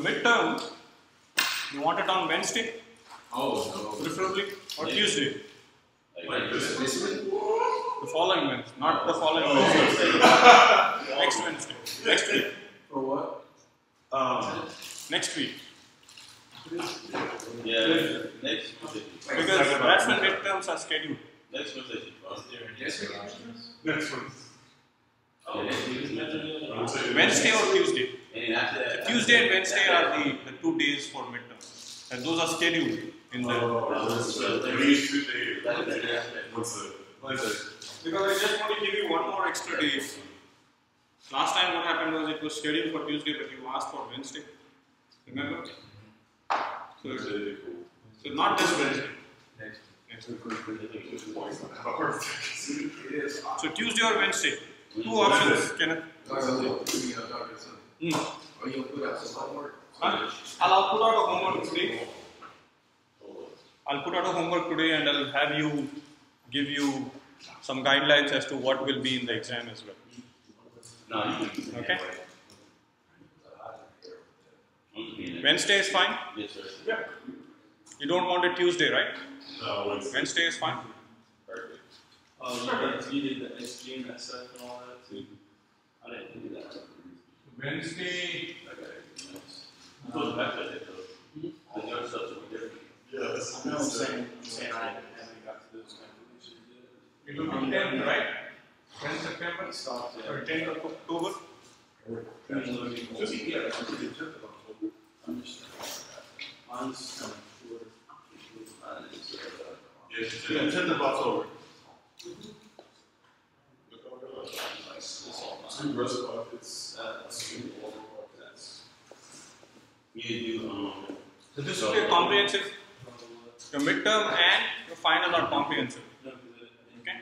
midterm, you want it on Wednesday, Oh, preferably, or Yeah. Tuesday, Like no. This the following Wednesday, not the following Oh, Wednesday, next Wednesday, next week, For what? Um, next week. Yeah, next Wednesday. Because that's when midterms are scheduled. Next Wednesday. Yes, week. next one. Oh, next. Wednesday or Tuesday. And after. Tuesday and Wednesday are the, the two days for midterms. And those are scheduled in the. Oh? Because I just want to give you one more extra day. Last time what happened was it was scheduled for Tuesday, but you asked for Wednesday. Remember? So, it's- Wednesday, cool. so not this Wednesday. Next. Next. So Tuesday or Wednesday. Two options, Kenneth. Dr. Lil, give me a Dr. Sun. Hmm. Are you gonna put out some homework? Huh? I'll put out a homework today. I'll put out a homework today and I'll have you give you some guidelines as to what will be in the exam as well. No, you can. Okay. Okay. Wednesday is fine. Yes, sir. Yeah. You don't want it Tuesday, right? No, Wednesday. Wednesday is fine. Perfect. Oh, you did, you did the SG and that stuff and all that too? I didn't do that. Wednesday. I got everything else. It goes back to that though. The other stuff's over there. Yeah, that's. I'm saying, I'm saying I haven't got to those calculations yet. It will be 10, right? 10 September It stopped or 10th of October. Just, yeah, it's the tenth of October. Mine's kind of short. I didn't see that. Yes, tenth of October. Two two over that's. You do, um, So this will be a comprehensive. Your midterm and your final are comprehensive. Okay.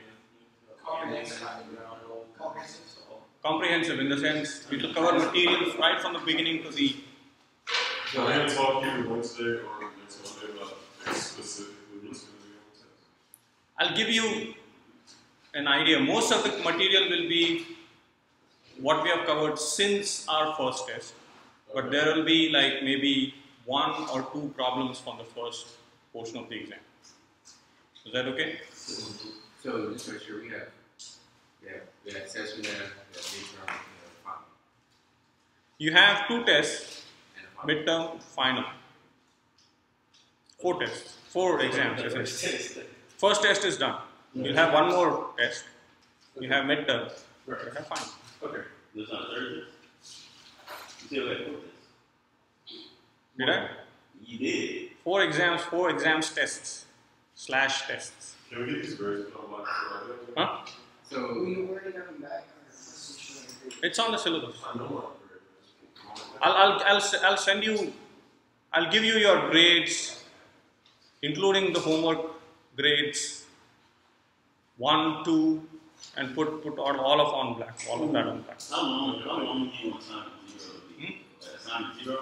Comprehensive in the sense it will cover materials right from the beginning to the. I'm gonna talk to you Wednesday or next Monday about specifically what's gonna be on test. I'll give you an idea. Most of the material will be what we have covered since our first test, but there will be like maybe one or two problems from the first portion of the exam. Is that okay? So just make sure we have, have, we have session there, we have midterm, final. You have two tests, midterm, final. Four tests, four exams. essentially. First test is done. You'll have one more test. You have midterm. You have final. Okay. this on Thursday. You still got four Did I? You did. Four exams, four exams tests slash tests. Can we get these grades put online? Huh? So, We were gonna come back. It's on the syllabus. I know what grade. I'll, I'll, I'll, s- I'll send you, I'll give you your grades, including the homework grades, one, two, and put, put all, all of on black, all of that on black. How long, how long do you want assignment zero to? Uh, Assignment zero,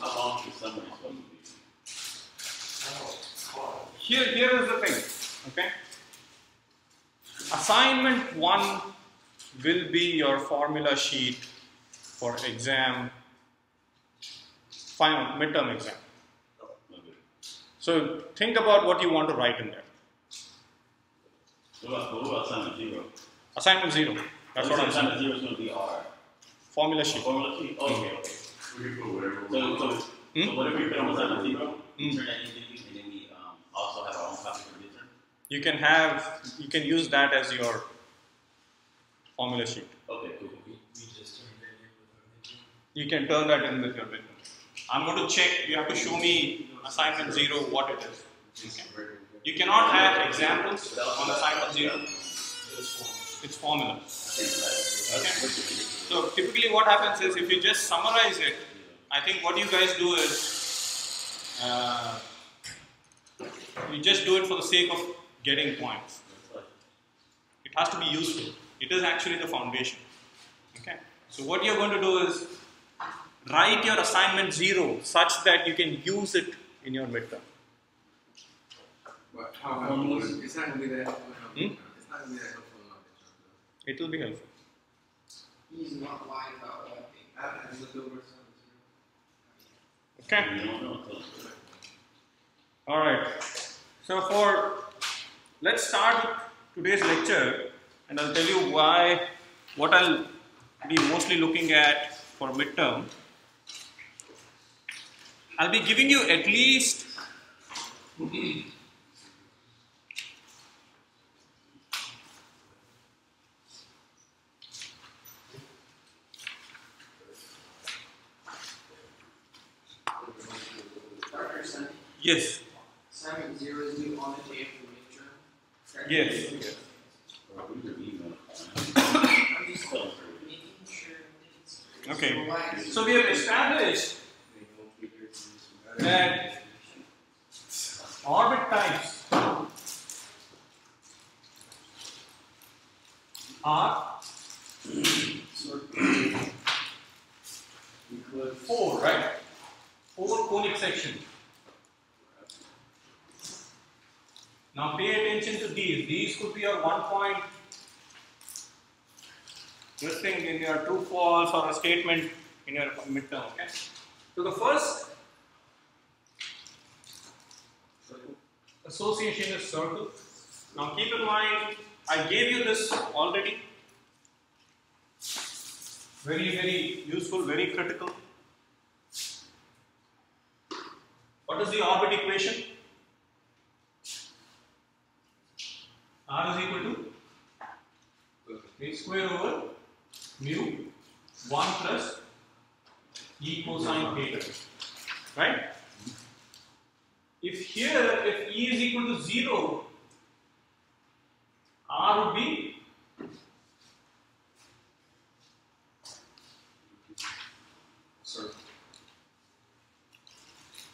how long is summary supposed to be? Here, here is the thing, okay? Assignment one will be your formula sheet for exam, final, midterm exam. So think about what you want to write in there. What about, what about assignment zero? Assignment zero, that's what I'm saying. Assignment zero is gonna be our Formula sheet. formula sheet? Oh, okay, okay. We can put whatever. So, so, want. so whatever you put on assignment zero, we Hmm. turn that into, and then we, um, also have our own copy for midterm? You can have, you can use that as your formula sheet. Okay, cool. We, we just turned that in with our meeting. You can turn that in with your midterm. I'm going to check, you have to show me assignment zero what it is. Okay. You cannot have examples on assignment zero, it's formula. Okay. So typically what happens is if you just summarize it, I think what you guys do is uh, you just do it for the sake of getting points. It has to be useful. It is actually the foundation. Okay. So what you're going to do is write your assignment zero such that you can use it in your midterm. But how helpful is, it's not gonna be that helpful. Hmm? It's not gonna be that helpful. in our It will be helpful. He's not lying about that thing. though. I haven't looked over. Okay. You don't know. Tell us. All right. So for let's start with today's lecture, and I'll tell you why what I'll be mostly looking at for midterm. I'll be giving you at least yes, assignment zero is due on the day of the midterm. yes, yes. Or we could email. I'm just Tell us. making sure it's. Okay. So we have established that orbit types are four, right? Four conic sections. Now pay attention to these. These could be your one point this thing in your true false or a statement in your midterm. Okay. So the first association is circle. Now keep in mind, I gave you this already. Very, very useful, very critical. What is the orbit equation? R is equal to a square over mu 1 plus e cosine theta. Right? If here, if e is equal to 0, r would be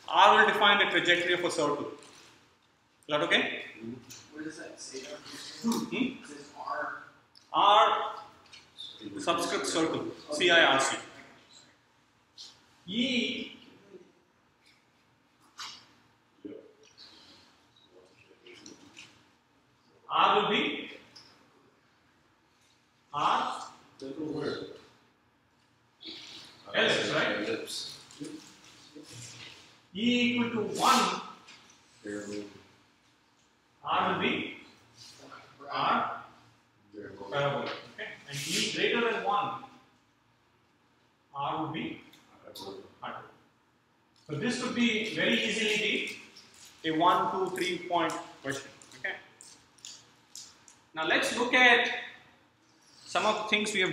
r will define the trajectory of a circle. Is that okay? Say that? Hmm? R subscript circle, CIRC. E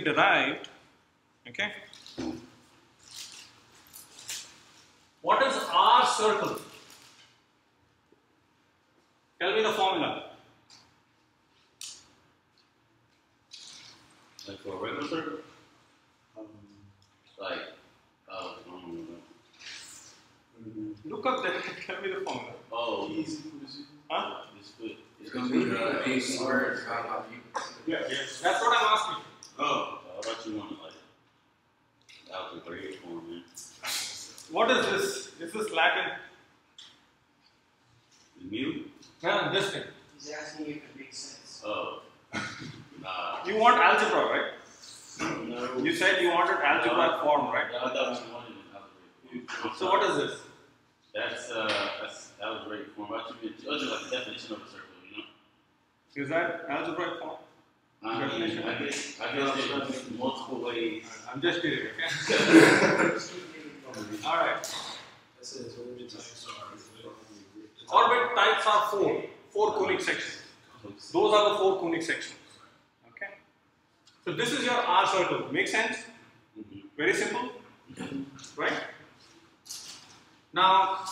derived. Okay. What is R circle? Tell me the formula. Like for a regular circle? Like, oh, I don't know. Look up that. Tell me the formula. Oh, Huh? this good. It's gonna be the A squared, how about you? Yeah. Yes. That's what I'm asking. Oh, how about you want it like algebra three form, man? What is this? Is this Latin? The mu? No, this thing. He's asking if it makes sense. Oh, nah. You want algebra, right? No. You said you wanted algebra form, right? I thought you wanted an algebra. So what is this? That's uh, that's algebraic form. What you mean? It's just like the definition of a circle, you know? Is that algebraic form? I mean, Definition. I guess I guess there's multiple ways. I'm just kidding, okay? All right. Orbit types are four, four conic sections. Those are the four conic sections. Okay. So this is your R circle. Make sense? Mm-hmm. Very simple, mm-hmm. right? Now,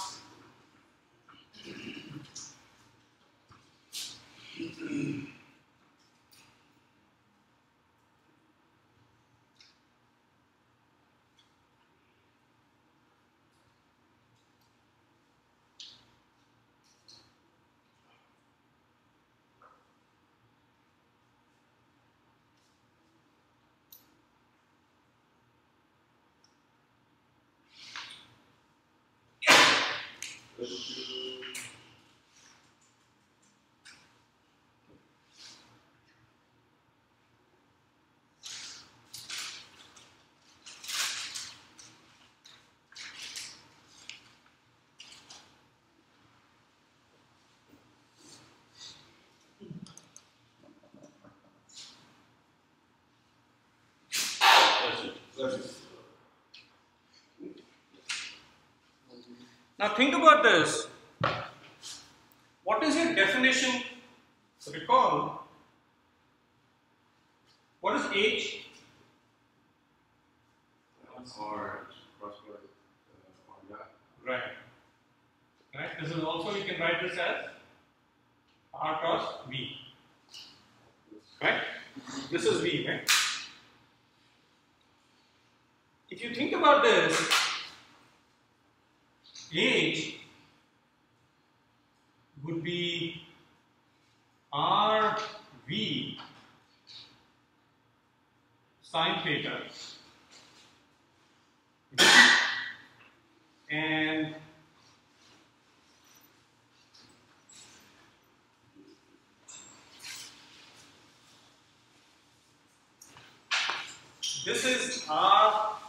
Now think about this. What is your definition? Recall. What is age? R cross product, uh, R dot. Right. Right. This is also you can write this as R cross V. Right? This is V, right? If you think about this, age would be R V sine theta and this is R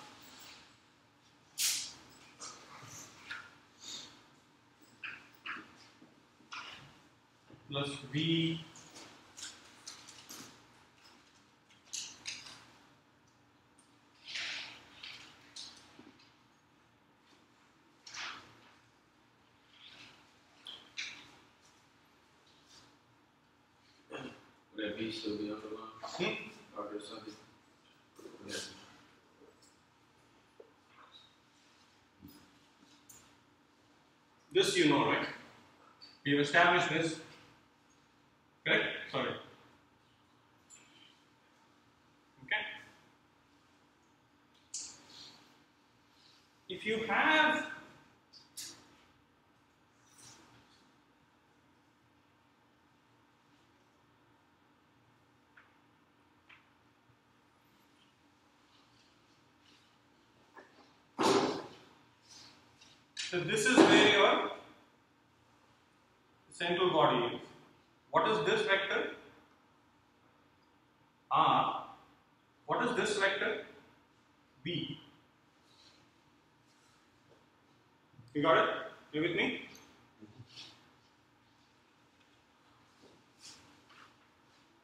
plus V Would that B still be on the line? Hmm? Or there's something? Yeah. This you know, right? We have established this. Correct? Sorry. Okay. If you have So this is where your central body is. What is this vector? R. What is this vector? B. You got it? You with me?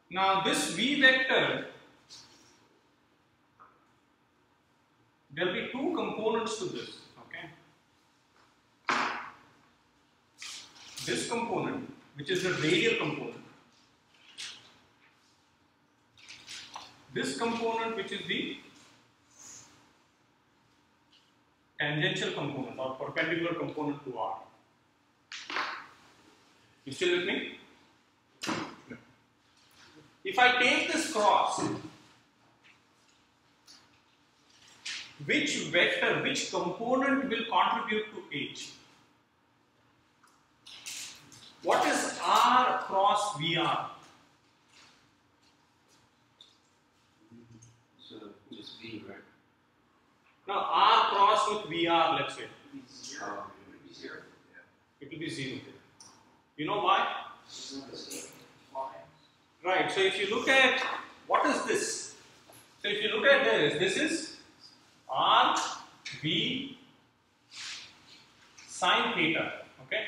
Now this V vector, there will be two components to this. Okay. This component, which is the radial component, this component, which is the tangential component or perpendicular component to R. You still with me? If I take this cross, which vector, which component will contribute to H? What is R cross VR? So just B, right? Now R cross with VR, let's say, it will be zero. You know why? Right. So if you look at what is this? So if you look at this, this is R V sine theta. Okay.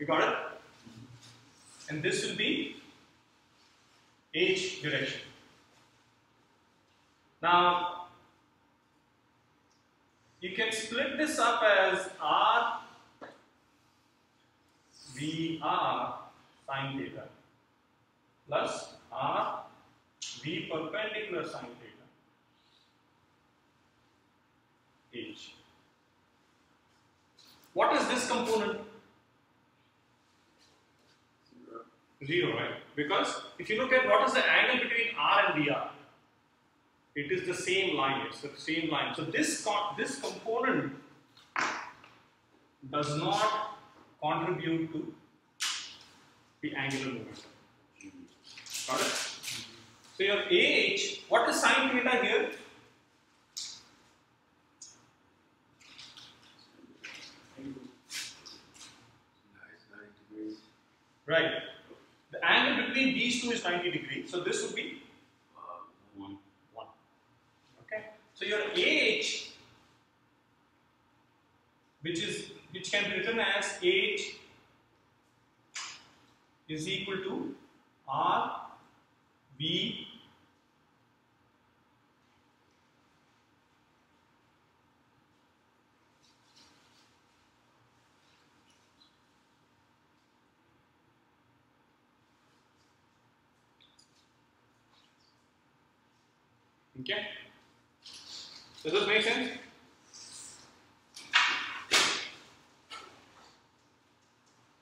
You got it? And this will be H direction. Now you can split this up as R V R sine theta plus R V perpendicular sine theta H. What is this component? Zero, right? Because if you look at what is the angle between R and VR, it is the same line. It's the same line. So this this component does not contribute to the angular momentum. Got it? So your AH, what is sine theta here? Right. The angle between these two is 90 degrees. So this would be So your age, which is which can be written as age, is equal to R V okay? Does this make sense?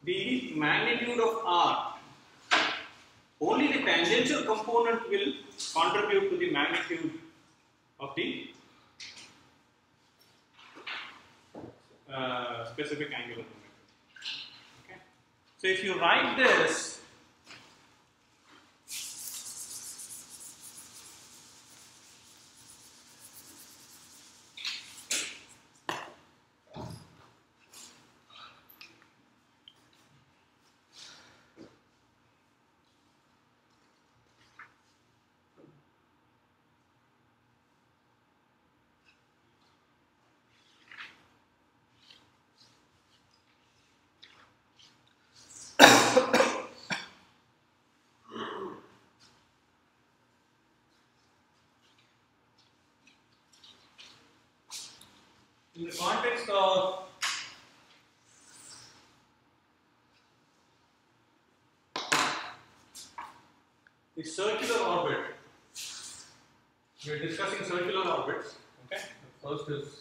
The magnitude of R, only the tangential component will contribute to the magnitude of the uh, specific angular momentum. Okay? So if you write this in the context of the circular orbit, we are discussing circular orbits. Okay, the first is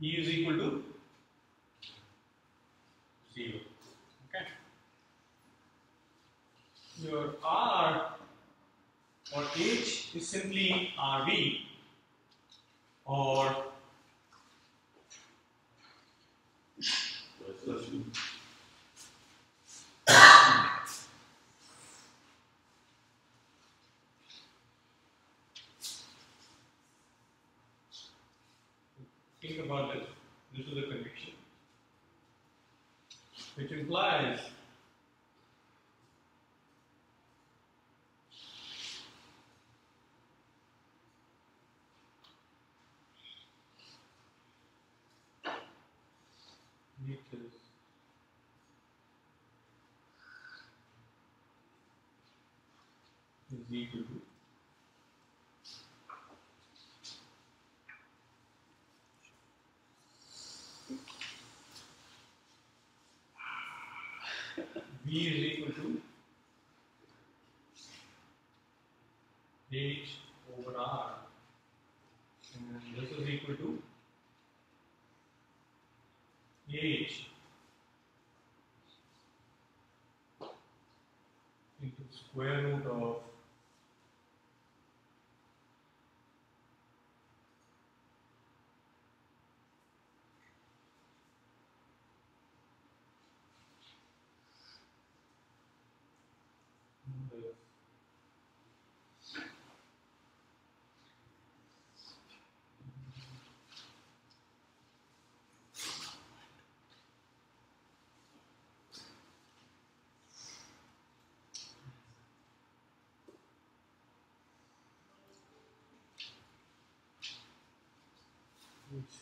E is equal to zero. Okay, your R or H is simply uh, RV or think about this. This is a condition which implies is equal to V is equal to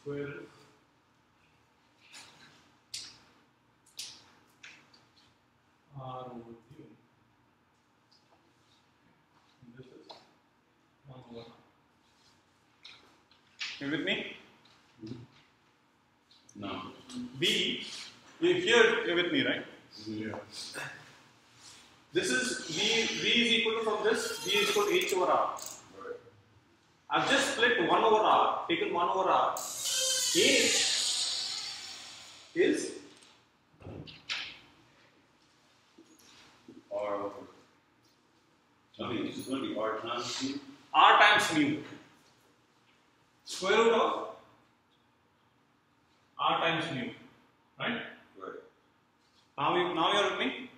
12 R over Q. This is 1 over You with me? No. B, here you're with me, right? Yeah. This is V, V is equal to from this, V is equal to H over R. I've just split 1 over R, taken 1 over R, H is R over. I think it's going to be R times two. R times mu. Square root of R times mu. Right? Right. Now, you, now you're with me?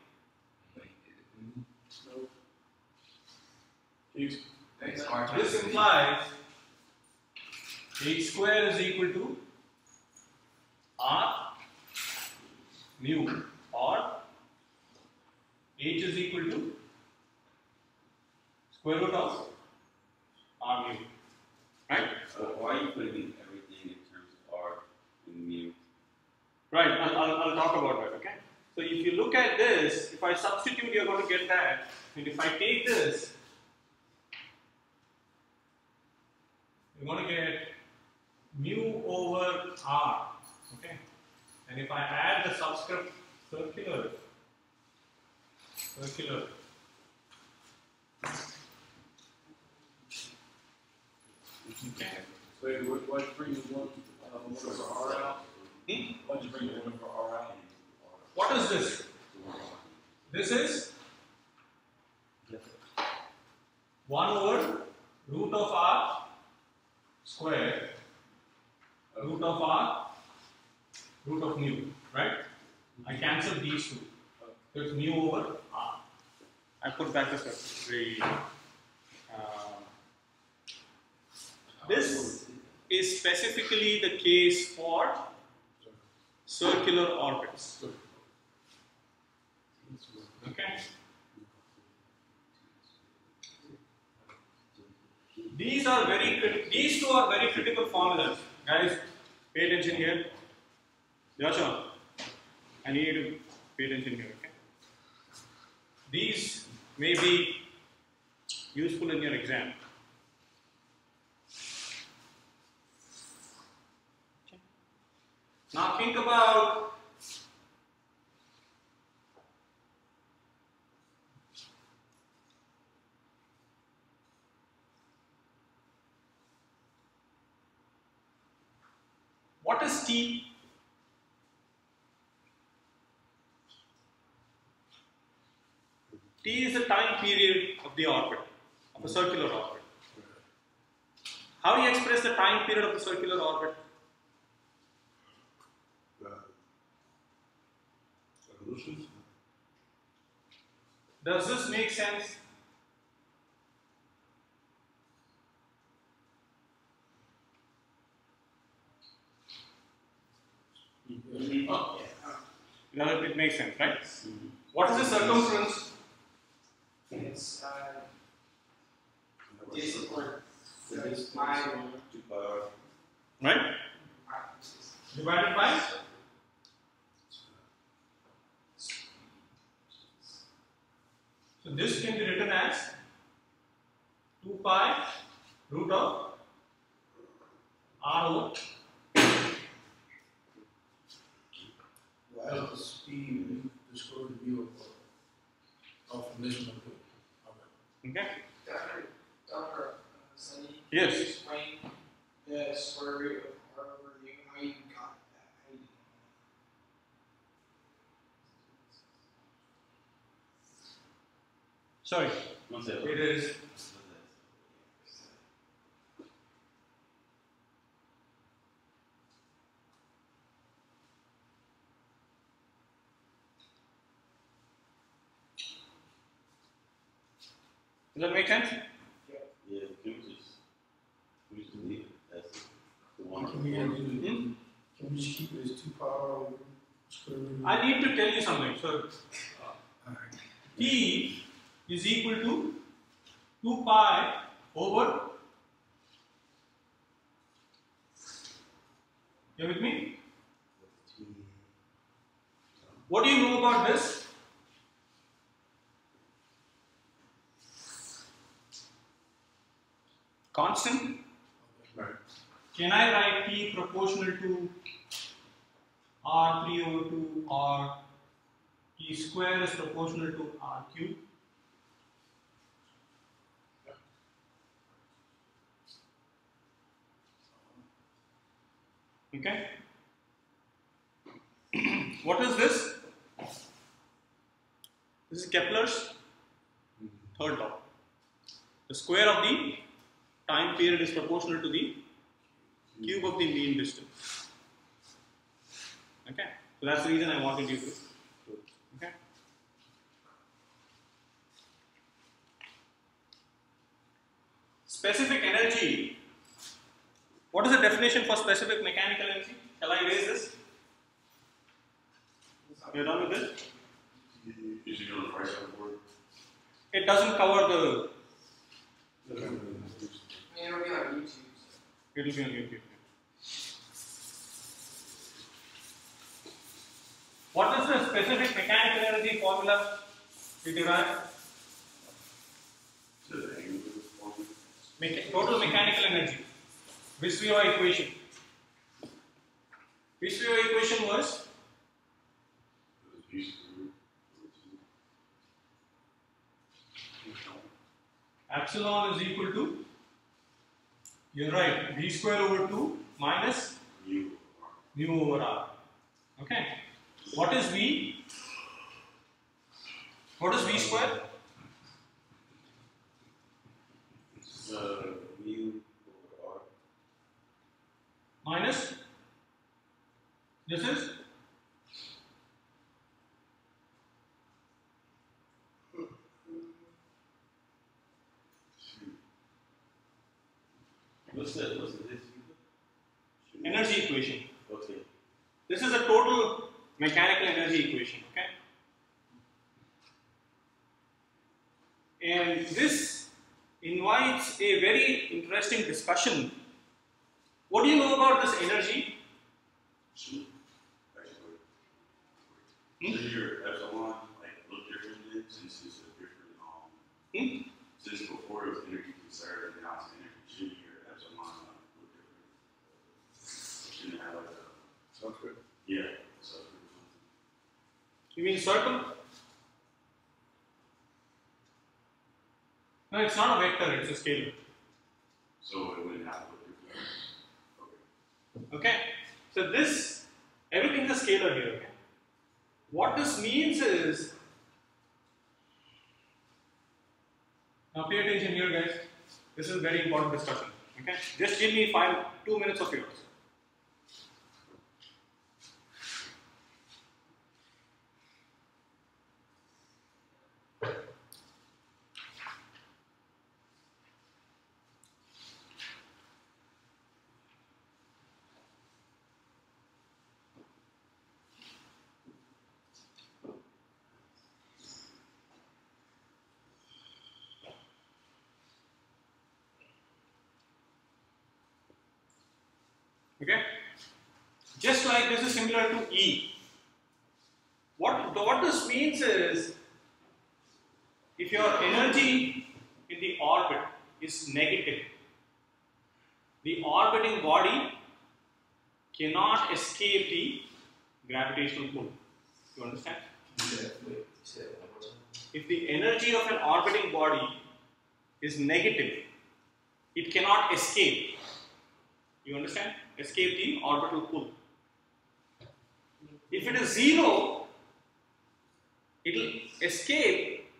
You- Thanks, R times This V. implies H square is equal to R mu or H is equal to square root of R mu. Right? So why are you putting everything in terms of R and mu? Right, I'll, I'll, I'll talk about that, okay? So if you look at this, if I substitute, you're going to get that. And if I take this, you're going to get mu over r, okay? And if I add the subscript circular, circular okay Wait, what, what bring you one, uh, one for R out? Why'd you bring one for R out? what is this? This is? 1 over root of r square root of r root of mu right? I cancel these two. So it's mu over r. I put back the the uh, this is specifically the case for circular orbits okay These are very these two are very critical formulas. Guys, pay attention here. Joshua, I need you to pay attention here, okay? These may be useful in your exam. Now think about what is T? T is the time period of the orbit, of a circular orbit. How do you express time period of the circular orbit? Evolution? Does this make sense? Oh, Does it makes sense, right? What is the circumference? It's, uh, this or this five, Two power. Right? five, Divided by So this can be written as 2 pi root of r over Why is the speed disclosed to be of, of this number? okay? Dr. Dr. Asundi. Yes. Can explain the square root of R over how you got that, how you. Sorry, One second. it is Does that make sense? Yeah, can we just, can we just leave it? That's the one. Can we, Hmm? can we just keep it as two power over square root? I need to tell T is equal to 2 pi over. You with me? What do you know about this? Constant. Can I write T proportional to R3 over 2 or T square is proportional to R cube? Okay. what is this? This is Kepler's third law. The square of the time period is proportional to the cube of the mean distance. Okay, so that's the reason I wanted you to. Okay. Specific energy. What is the definition for specific mechanical energy? Shall I erase this? You're done with this? Is he gonna price on board? It doesn't cover the. It'll be on YouTube. It will be on YouTube. What is the specific mechanical energy formula we derive? To the angle of the formula? Mecha- total mechanical energy. Vis-viva equation. Vis-viva equation was epsilon is equal to, you're right, v square over 2 minus mu over r. Okay. What is v? What is v square? It's uh, mu over R. Minus? This is? What's the, what's the, this? Energy equation. Okay. This is a total mechanical energy equation, okay? And this invites a very interesting discussion. What do you know about this energy? Shoot. Actually. Hmm? So your epsilon like look different then since it's a different um Hmm? since before it was energy conserved and now it's energy shouldn't your epsilon like look different. Shouldn't have like a Sounds good. yeah, so You mean circle? No, it's not a vector, it's a scalar. so it wouldn't have to look different. Okay. Okay? So this, everything is a scalar here, okay? What this means is, now pay attention here guys, this is very important discussion, okay? Just give me five, two minutes of yours. Okay? Just like this is similar to E. What, what this means is if your energy in the orbit is negative, the orbiting body cannot escape the gravitational pull. You understand? If the energy of an orbiting body is negative, it cannot escape. You understand? Escape the orbital pull. If it is zero, it will escape,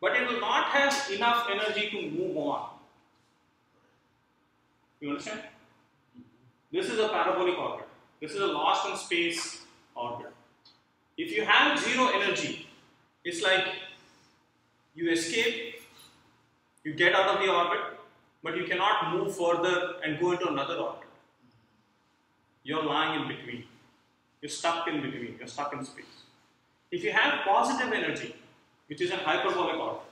but it will not have enough energy to move on. You understand? This is a parabolic orbit. This is a lost in space orbit. If you have zero energy, it's like you escape, you get out of the orbit, but you cannot move further and go into another orbit. You're lying in between. You're stuck in between. You're stuck in space. If you have positive energy, which is a hyperbolic orbit,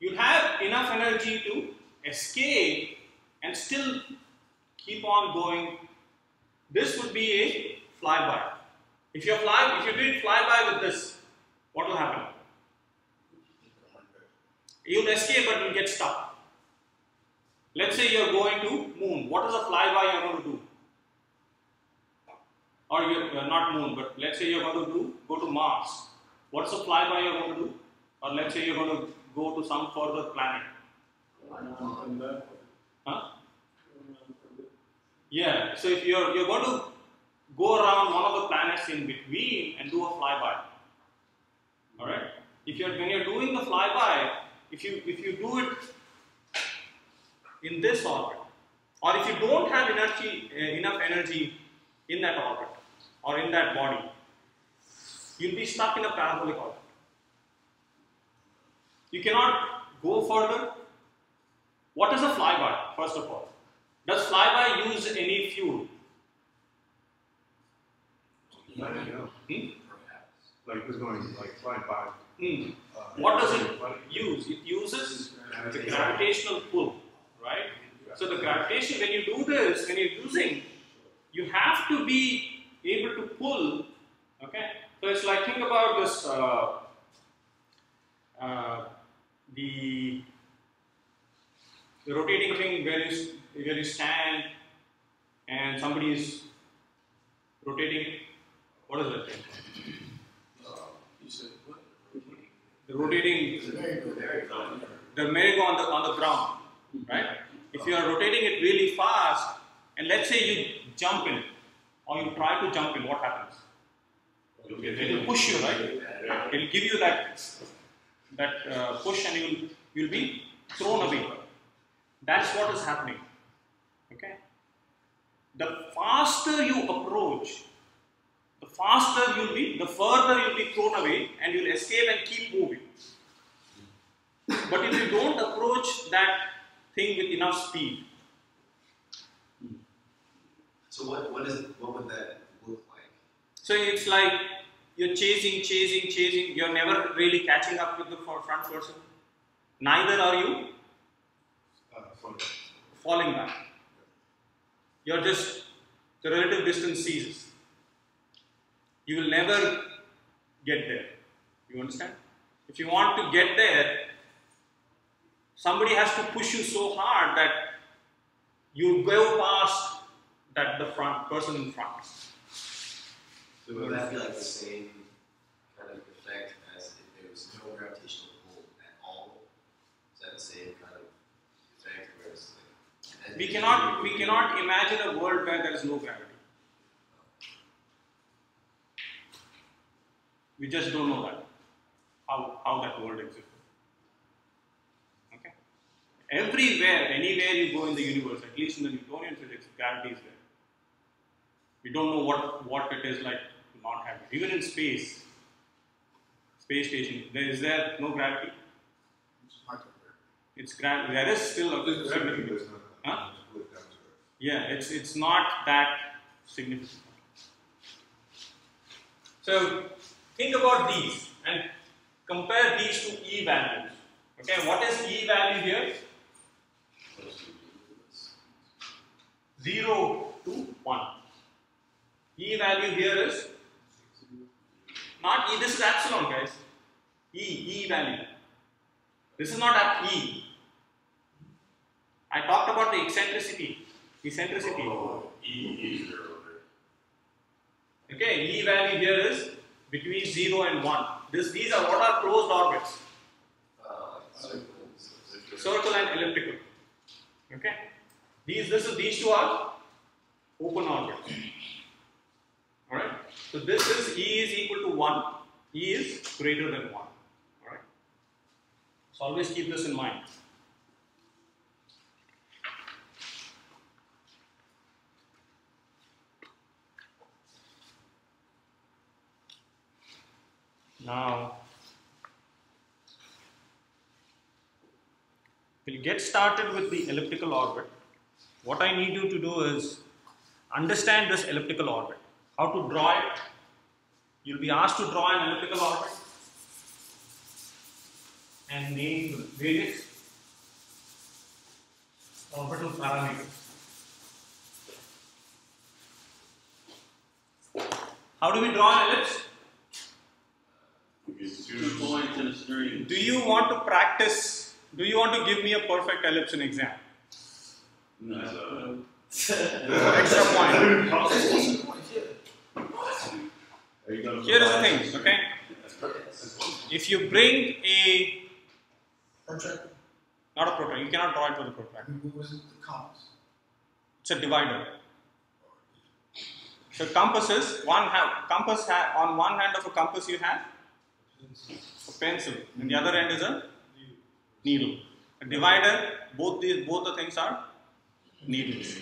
you'll have enough energy to escape and still keep on going. This would be a flyby. If you fly, if you did flyby with this, what will happen? You'll escape, but you'll get stuck. Let's say you're going to moon. What is a flyby you're going to do? Or you're not moon, but let's say you're going to do go to Mars. What's a flyby you're going to do? Or let's say you're going to go to some further planet. Huh? Yeah. So if you're you're going to go around one of the planets in between and do a flyby. All right. If you're when you're doing the flyby, if you if you do it in this orbit, or if you don't have energy uh, enough energy in that orbit or in that body, you'll be stuck in a parabolic orbit. You cannot go further. What is a flyby? First of all, does flyby use any fuel? Don't know. Hmm? Like it was going like flying by. Hmm. Uh, What does it use? It uses the gravitational pull? So the gravitation, when you do this, when you're using, you have to be able to pull. Okay, so it's like think about this. Uh, uh, the the rotating thing where you where you stand and somebody is rotating. What is that thing? You said what? The rotating the merry-go on the on the ground, right? If you are rotating it really fast, and let's say you jump in, or you try to jump in, what happens? It will push you, right? It will give you that that uh, push, and you'll you'll be thrown away. That's what is happening. Okay. The faster you approach, the faster you'll be, the further you'll be thrown away, and you'll escape and keep moving. But if you don't approach that thing with enough speed, So what, what is, what would that look like? so it's like you're chasing, chasing, chasing, you're never really catching up with the fro- front person. Neither are you Uh, from falling back. You're just, the relative distance ceases. You will never get there. You understand? If you want to get there, somebody has to push you so hard that you go past that the front person in front. So would that be like the same kind of effect as if there was no gravitational pull at all? Is that the same kind of effect where it's like? We cannot we cannot imagine a world where there is no gravity. We just don't know that. How, how that world exists. Okay? Everywhere, anywhere you go in the universe, at least in the Newtonian physics, gravity is there. We don't know what, what it is like to not have it. Even in space, space station, there is there no gravity? It's not. It's gra- there is still a This is significant- significant, Huh? it's split down to it. Yeah, it's it's not that significant. So think about these and compare these to E values. Okay, what is E value here? Zero to one. E value here is not E. This is epsilon, guys. E E value. This is not at E. I talked about the eccentricity. Eccentricity. E, E zero. Okay, E value here is between 0 and 1. This, these are what are closed orbits? Uh. Circle and elliptical. Okay? These, this is, these two are open orbits. Alright? So this is E is equal to 1. E is greater than 1. Alright? So always keep this in mind. Now, we'll get started with the elliptical orbit. What I need you to do is understand this elliptical orbit. How to draw it? You'll be asked to draw an elliptical orbit and name various orbital parameters. How do we draw an ellipse? Two two, points in a string. Do you want to practice? Do you want to give me a perfect ellipse in exam? No. That's a- extra point. Are you gonna Here is the thing, okay? If you bring a Protractor, not a protractor, you cannot draw it with a protractor. what was the compass? It's a divider. So compasses, one have compass ha- on one hand of a compass you have a pencil, and the other end is a needle. A divider, both these both the things are needles.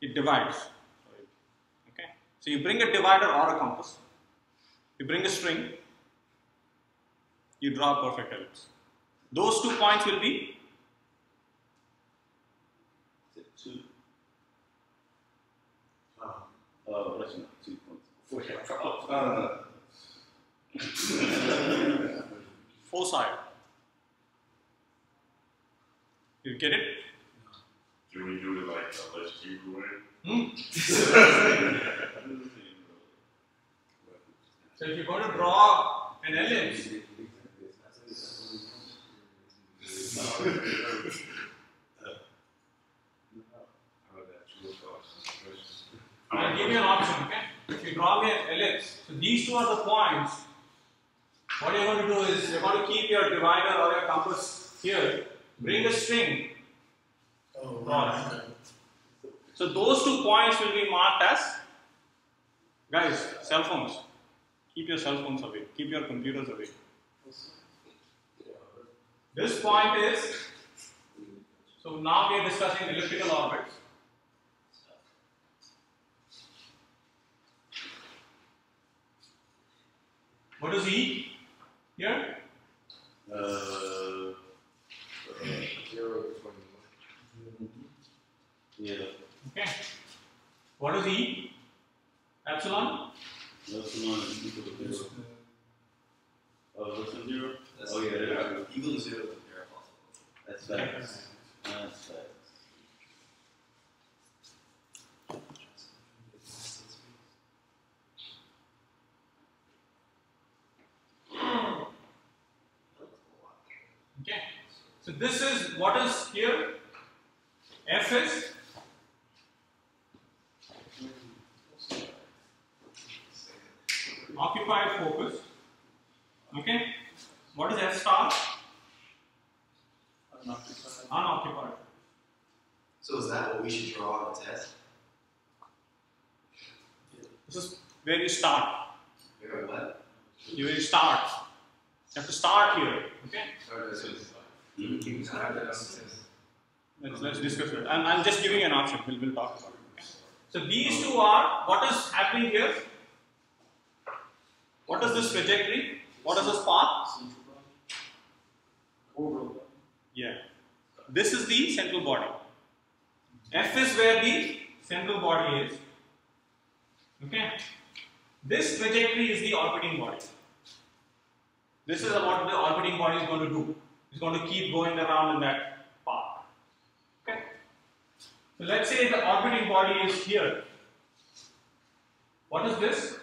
It divides. Okay. So you bring a divider or a compass. You bring a string. You draw a perfect ellipse. Those two points will be Two. Oh. Oh, that's not two points. Uh, foci. You get it? Can we do it like a less cheaper way? Hmm? So if you're going to draw an ellipse, how about that, true or false? I'll give you an option, okay? If you draw me an ellipse, so these two are the points what you're going to do is you're going to keep your divider or your compass here, bring the string. Oh, Right. So those two points will be marked as, guys, cell phones. Keep your cell phones away, keep your computers away. This point is, so now we are discussing elliptical orbits. What is E here? Uh, Zero to twenty-one. yeah, Okay. What is E? Epsilon? Epsilon the one that's equal to It's, zero. uh, Oh, less than zero? That's Oh, yeah, yeah. Equal to zero with pair possible. That's facts. That's facts. Okay. So this is what is here. F is occupied focus. Okay. What is F star? Unoccupied. So is that what we should draw on the test? This is where you start. Wait, what? You will start. You have to start here. Okay. Oh, that's it. Mhm. Let's, let's discuss it. I'm, I'm just giving an option. We'll, we'll talk about it. So these two are what is happening here. What is this trajectory? What is this path? Yeah. This is the central body. F is where the central body is. Okay. This trajectory is the orbiting body. This is what the orbiting body is going to do. It's going to keep going around in that path. Okay. So let's say the orbiting body is here. What is this?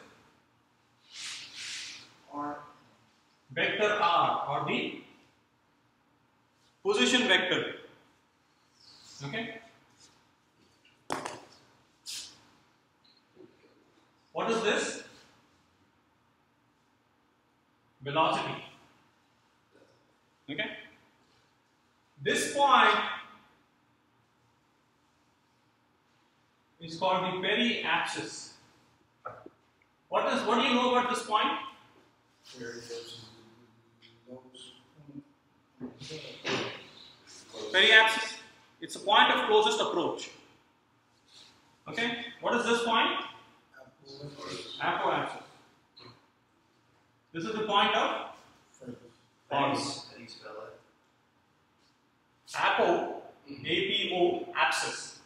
R. Vector r or the position vector. Okay. What is this? Velocity. Okay. This point is called the periapsis. What is what do you know about this point? where it goes to. Periapsis. It's a point of closest approach. Okay. What is this point? Apoapsis. This is the point of How do you, pulse. how do you spell it? Apo. A-P-O. Apsis.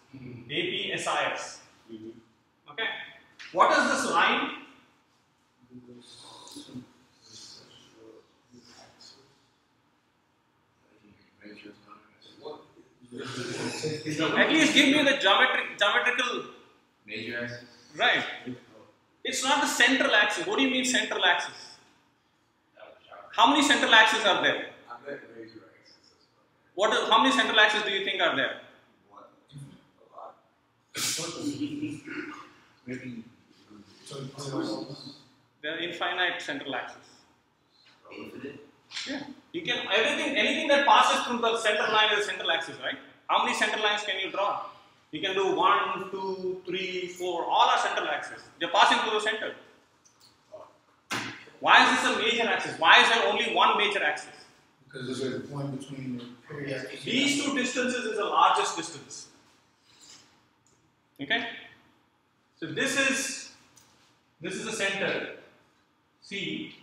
A-P-S-I-S. Okay. What is this line? At least give me the geometric geometrical Major axis? right. It's not the central axis. What do you mean central axis? How many central axes are there? I bet major axis. that's What? Are, how many central axes do you think are there? what- A lot. Maybe. So you put it on- There are infinite central axes. Infinite? Yeah. You can everything anything that passes through the center line is a central axis, right? How many central lines can you draw? You can do one, two, three, four. All are central axes. They're passing through the center. Why is this a major axis? Why is there only one major axis? Because there's a point between the. These two distances is the largest distance. Okay? So this is this is the center. See,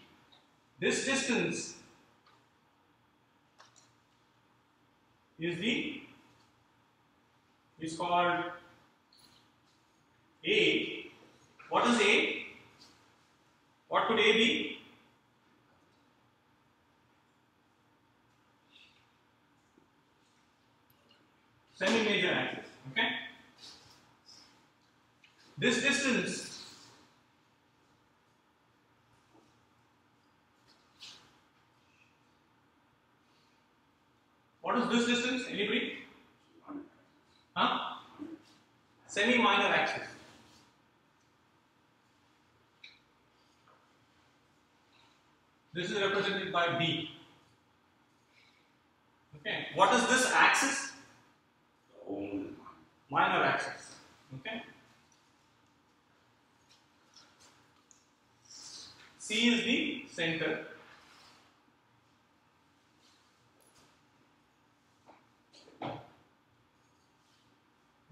this distance is the is called A. What is A? What could A be? Semi-major axis. Okay? This distance What is this distance? Anybody? Huh? Semi-minor axis. This This is represented by B. Okay. What is this axis? The old one. Minor axis. Okay. C is the center.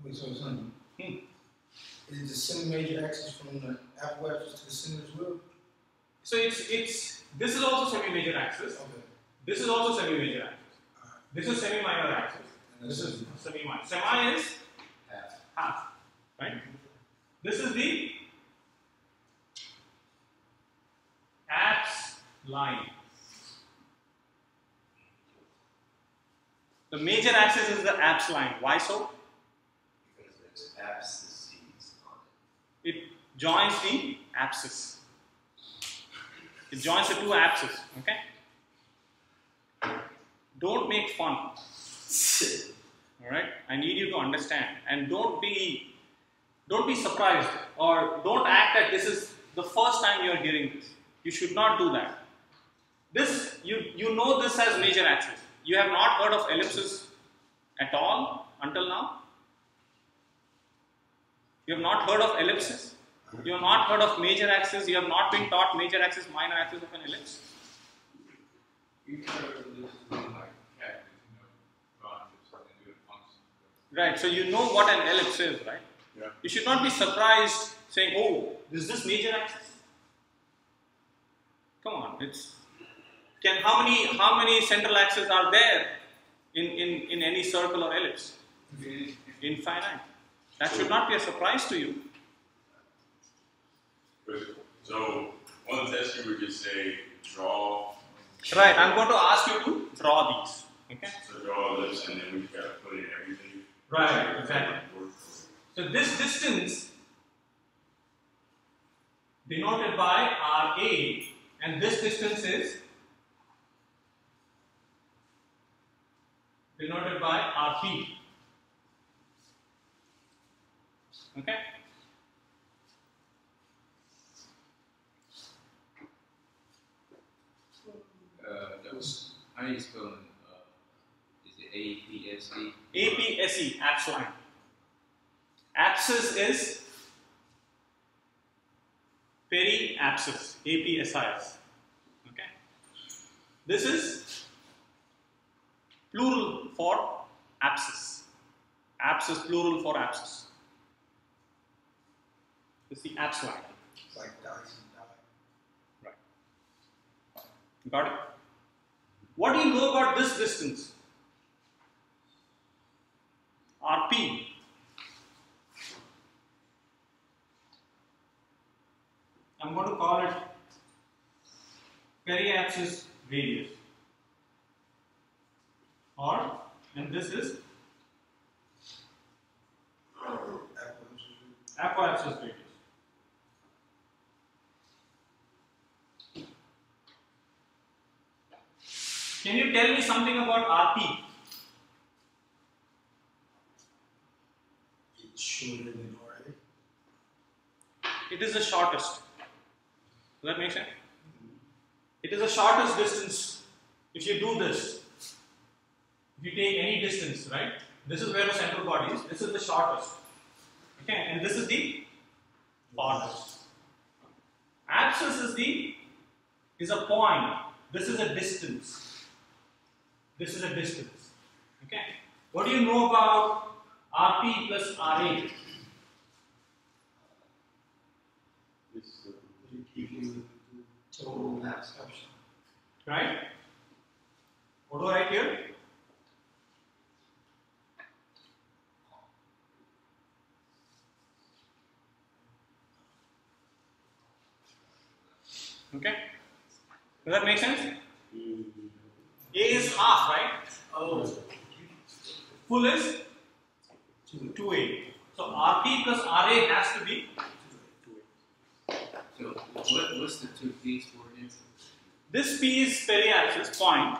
Wait, so it's on. Hmm. Is the semi-major axis from the Appalachians to the center as well? So it's it's this is also semi-major axis. Okay. This is also semi-major axis. Alright. This is semi-minor axis. And This this is is, semi-minor. Semi is Half. right? This is the apse line. The major axis is the apse line. Why so? Because there's abscesses on it. It joins the apses. It joins the two apses. Okay. Don't make fun. All right. I need you to understand, and don't be, don't be surprised, or don't act that this is the first time you are hearing this. You should not do that. This you you know this as major axis. You have not heard of ellipses at all until now. You have not heard of ellipses. You have not heard of major axis. You have not been taught major axis, minor axis of an ellipse. You try to listen to like cat, you know, drawing just like do a function. Right. So you know what an ellipse is, right? Yeah. You should not be surprised saying, "Oh, is this major axis?" Come on, it's can how many how many central axes are there in, in, in any circle or ellipse? Infinite. That should not be a surprise to you. So, on the test, you would just say, draw, Right. I'm going to ask you to draw these. Okay. so draw ellipse, and then we gotta put in everything. Right. Exactly. So this distance denoted by RA and this distance is denoted by RP. Okay? Uh, that was, how do you spell it? Uh, is it A P S? APSE, apse line. Apsis is periapsis, APSIS. Okay? This is plural for apsis. Apsis plural for apsis. This is the apse line. dice. Got it? What do you know about this distance? RP. I'm going to call it periapsis radius. Or, and this is apoapsis radius. Can you tell me something about RP? Shorter than. It is the shortest. Does that make sense? It is the shortest distance. If you do this, if you take any distance, right? This is where the central body is. This is the shortest. Okay, and this is the farthest. Axis is the is a point. This is a distance. This is a distance. Okay. What do you know about RP plus RA? You the total absorption. right? What do I write here? Okay. Does that make sense? A is half, right? Oh, Full is 2A. So RP plus RA has to be 2a. So what, what's the two P's for again? this P is periapsis point,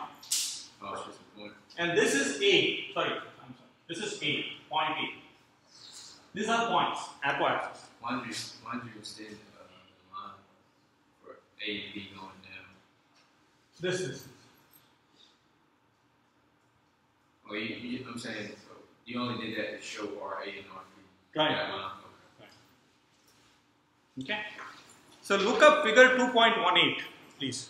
Oh, it's just a point. and this is A. Sorry, I'm sorry. This is A, point A. These are points, apoapsis. Why do you, why do you extend uh, the line for A and B going down? This is. Oh, you, you, I'm saying, so you only did that to show RA and RP. Right. Yeah, uh, okay. Okay. So look up figure 2.18, please.